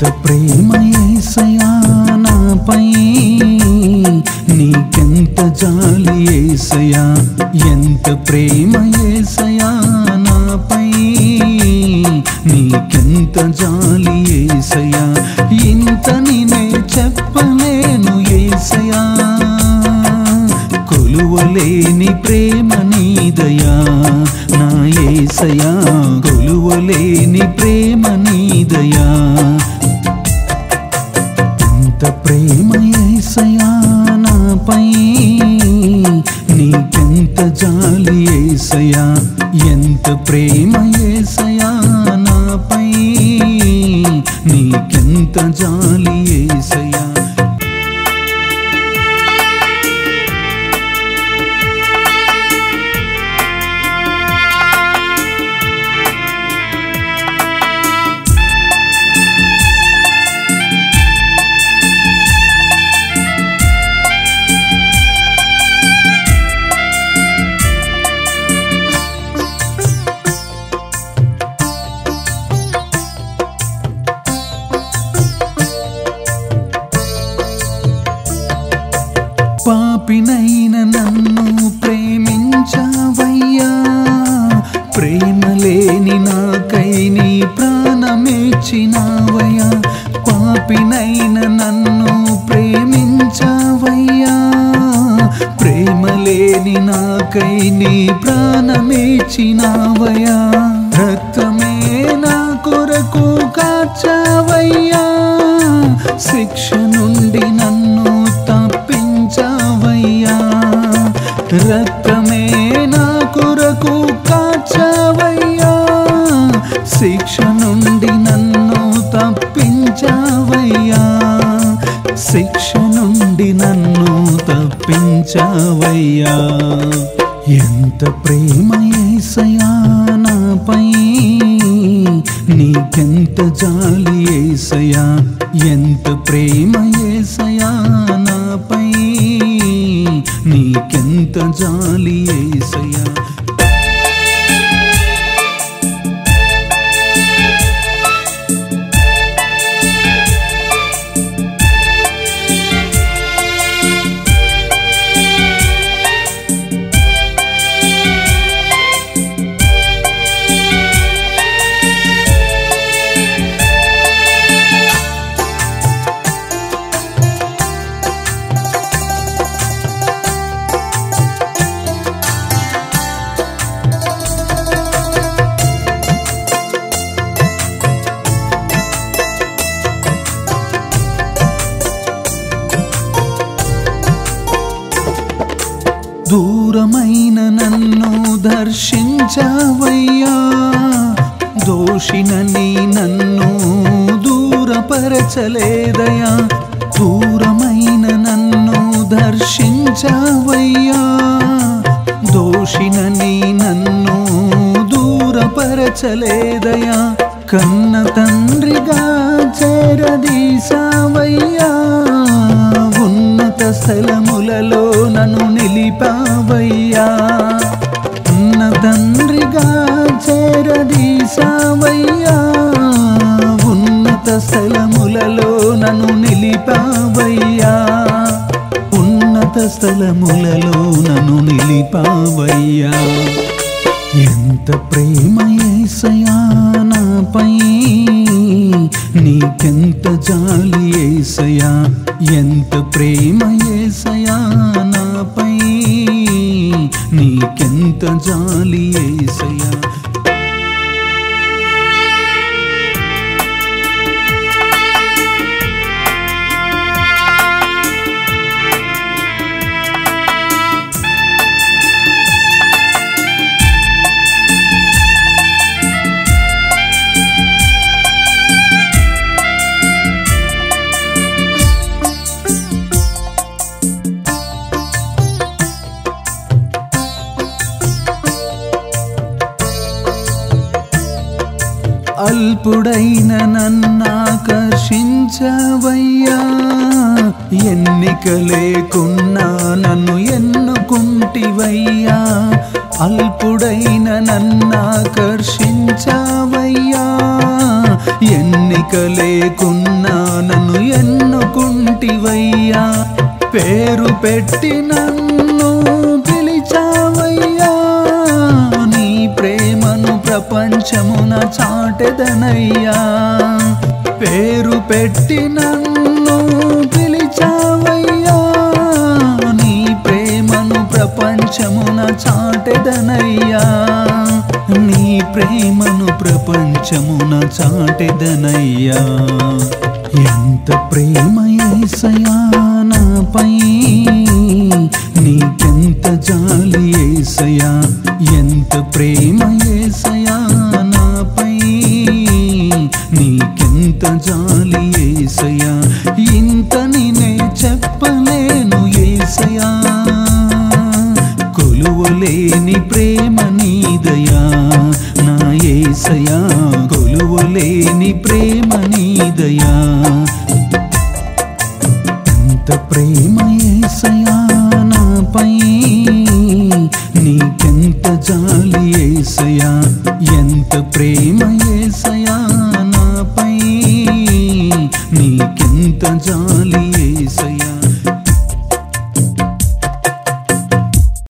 ఎంత ప్రేమ నీకెంత జాలి ఏసయా ఎంత ప్రేమ ఏసయానాపై నీకెంత జాలి ఏసయా ఇంత నేనే చెప్పలేను ఏసయా కొలువలేని ప్రేమ నీదయా నా ఏసయా కొలువలేని ప్రేమ నీదయా ఏసయా ఎంత ప్రేమ ఏసయా నాపై. నీకెంత జాలి పాపినైన నన్ను ప్రేమించవయ్యా. ప్రేమ లేని నాకై నీ ప్రాణమేచ్చినావయ్యా పాపినైన నన్ను ప్రేమించవయ్యా. ప్రేమ లేని నాకై నీ ప్రాణమేచ్చినావయ్యా రక్తమే నా కొరకు కాచవయ్యా. శిక్ష నుండి నన్ను తప్పించావయ్యా. శిక్ష నుండి నన్ను తప్పించావయ్యా. ఎంత ప్రేమ ఏసయా నాపై. నీకెంత జాలి ఏసయా ఎంత ప్రేమ ఏసయా నాపై. నీకెంత జాలి ఏసయా దూరమైన నన్ను దర్శించావయ్యా. దోషినని నన్ను దూరపరచలేదయా దూరమైన నన్ను దర్శించావయ్యా. దోషినని నన్ను దూరపరచలేదయా కన్న తండ్రిగా చేరదీసావయ్యా ఉన్నత స్థలం స్థలములలో నన్ను నిలిపావయ్యా. ఉన్నత స్థలములలో నన్ను నిలిపావయ్యా. ఎంత ప్రేమ ఏసయా నాపై. నీకెంత జాలి ఏసయా. ఎంత ప్రేమ ఏసయా నాపై. నీకెంత జాలి ఏసయా. అల్పుడైన నన్నాకర్షించవయ్యా. ఎన్నిక లేకున్నా నన్ను ఎన్నుకుంటివయ్యా. అల్పుడైన నన్నాకర్షించవయ్యా. ఎన్నిక లేకున్నా నన్ను ఎన్నుకుంటివయ్యా. పేరు పెట్టి నన్ను ప్రపంచమున చాటెదనయ్యా. పేరు పెట్టి నన్ను పిలిచావయ్యా. నీ ప్రేమను ప్రపంచమున చాటెదనయ్యా. నీ ప్రేమను ప్రపంచమున చాటెదనయ్యా. ఎంత ప్రేమ ఏసయా నాపై. నీకెంత జాలి ఏసయా ఎంత ప్రేమ ఏసయా జాలి ఏసయా ఇంత నే చెప్పలేను ఏసయా కొలువలేని ప్రేమ నీదయా నా ఏసయా కొలువలేని ప్రేమ నీదయా ఎంత ప్రేమ ఏసయా నాపై. నీకెంత జాలి ఏసయా ఎంత ప్రేమ ఏసయా